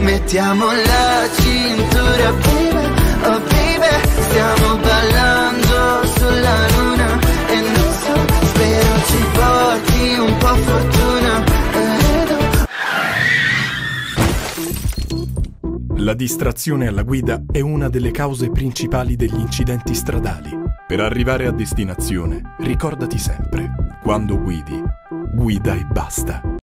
Mettiamo la cintura, baby, oh baby Stiamo ballando sulla luna E non so, spero ci porti un po' fortuna La distrazione alla guida è una delle cause principali degli incidenti stradali. Per arrivare a destinazione, ricordati sempre, quando guidi, guida e basta.